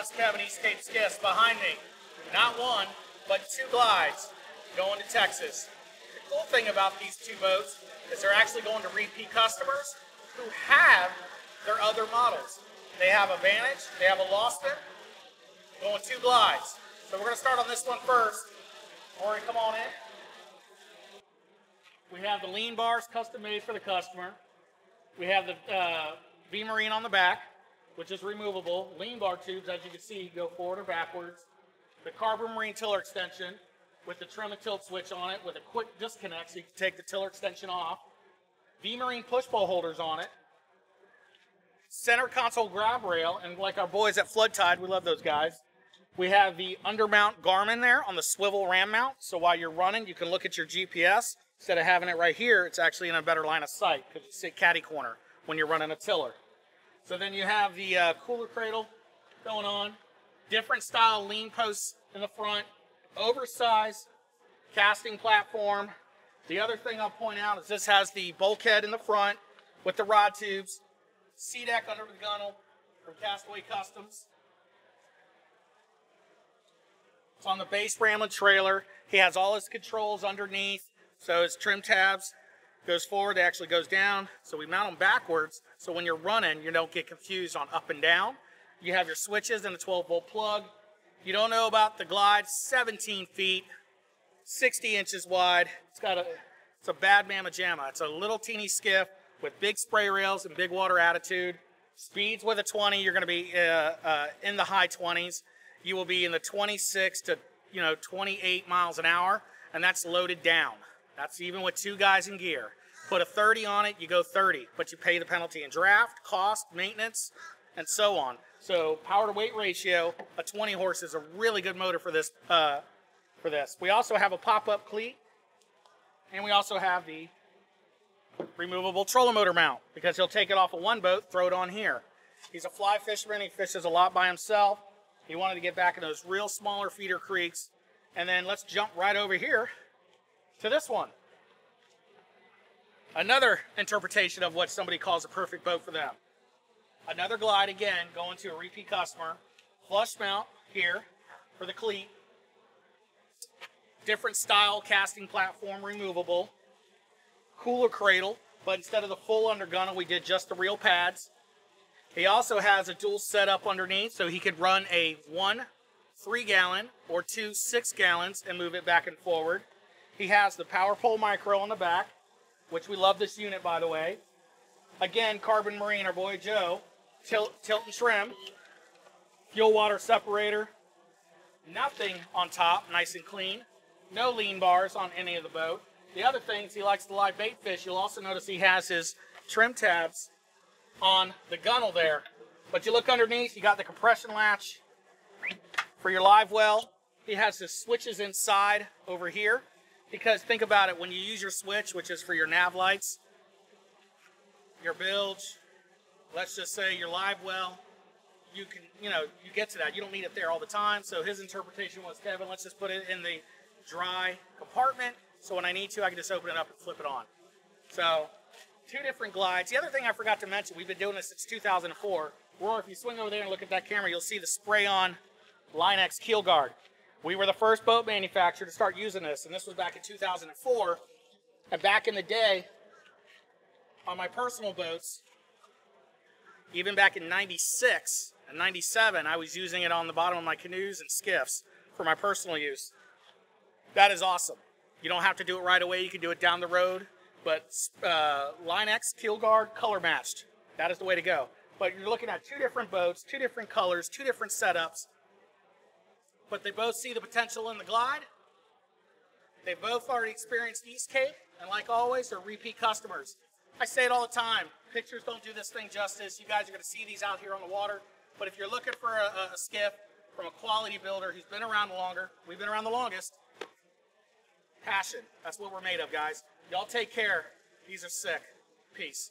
Thomas Kevin East Cape Skiffs behind me. Not one, but two glides going to Texas. The cool thing about these two boats is they're actually going to repeat customers who have their other models. They have a Vantage, they have a Lostmen, going two glides. So we're going to start on this one first. Rory, come on in. We have the lean bars custom made for the customer. We have the uh, V-Marine on the back, which is removable. Lean bar tubes, as you can see, go forward or backwards. The Carbon Marine tiller extension with the trim and tilt switch on it with a quick disconnect so you can take the tiller extension off. V-Marine push pole holders on it. Center console grab rail, and like our boys at Flood Tide, we love those guys. We have the undermount Garmin there on the swivel ram mount. So while you're running, you can look at your GPS. Instead of having it right here, it's actually in a better line of sight because you sit caddy corner when you're running a tiller. So then you have the uh, cooler cradle going on. Different style lean posts in the front. Oversized casting platform. The other thing I'll point out is this has the bulkhead in the front with the rod tubes. SeaDek under the gunnel from Castaway Customs. It's on the base Ramlin trailer. He has all his controls underneath. So his trim tabs goes forward, it actually goes down. So we mount them backwards. So when you're running, you don't get confused on up and down. You have your switches and a 12 volt plug. You don't know about the glide, 17 feet, 60 inches wide. It's got a, it's a bad mamma jamma. It's a little teeny skiff with big spray rails and big water attitude. Speeds with a 20, you're going to be uh, uh, in the high 20s. You will be in the 26 to you know 28 miles an hour, and that's loaded down. That's even with two guys in gear. Put a 30 on it, you go 30, but you pay the penalty in draft, cost, maintenance, and so on. So power to weight ratio, a 20 horse is a really good motor for this. Uh, for this, we also have a pop-up cleat, and we also have the removable trolling motor mount because he'll take it off of one boat, throw it on here. He's a fly fisherman. He fishes a lot by himself. He wanted to get back in those real smaller feeder creeks. And then let's jump right over here to this one. Another interpretation of what somebody calls a perfect boat for them. Another glide again, going to a repeat customer. Flush mount here for the cleat. Different style casting platform, removable cooler cradle, but instead of the full undergunnel, we did just the reel pads. He also has a dual setup underneath, so he could run a one three gallon or two six gallons and move it back and forward. He has the power pole micro on the back, which we love this unit by the way. Again, Carbon Marine, our boy Joe, tilt, tilt and trim, fuel water separator, nothing on top, nice and clean. No lean bars on any of the boat. The other things, he likes to live bait fish. You'll also notice he has his trim tabs on the gunnel there. But you look underneath, you got the compression latch for your live well. He has his switches inside over here. Because think about it, when you use your switch, which is for your nav lights, your bilge, let's just say your live well, you can, you know, you get to that. You don't need it there all the time. So his interpretation was, Kevin, let's just put it in the dry compartment so when I need to, I can just open it up and flip it on. So two different glides. The other thing I forgot to mention, we've been doing this since 2004. Roar, if you swing over there and look at that camera, you'll see the spray-on Line-X keel guard. We were the first boat manufacturer to start using this, and this was back in 2004. And back in the day, on my personal boats, even back in 96 and 97, I was using it on the bottom of my canoes and skiffs for my personal use. That is awesome. You don't have to do it right away. You can do it down the road. But uh, Line-X Keel Guard color matched. That is the way to go. But you're looking at two different boats, two different colors, two different setups. But they both see the potential in the glide. They both already experienced East Cape, and like always, they're repeat customers. I say it all the time. Pictures don't do this thing justice. You guys are going to see these out here on the water. But if you're looking for a, a skiff from a quality builder who's been around longer, we've been around the longest, Passion. That's what we're made of, guys. Y'all take care. These are sick. Peace.